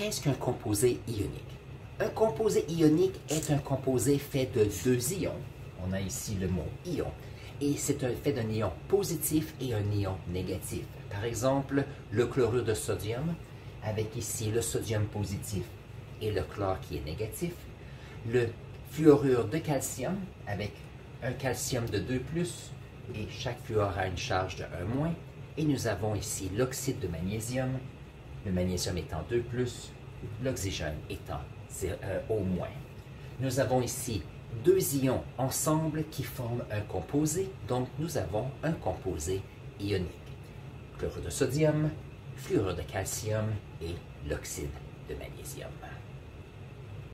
qu'est-ce qu'un composé ionique? Un composé ionique est un composé fait de deux ions. On a ici le mot ion. Et c'est un fait d'un ion positif et un ion négatif. Par exemple, le chlorure de sodium, avec ici le sodium positif et le chlore qui est négatif. Le fluorure de calcium, avec un calcium de 2+, et chaque fluor a une charge de 1-. Et nous avons ici l'oxyde de magnésium, le magnésium étant 2+, l'oxygène étant euh, au moins. Nous avons ici deux ions ensemble qui forment un composé, donc nous avons un composé ionique. Chlorure de sodium, fluorure de calcium et l'oxyde de magnésium.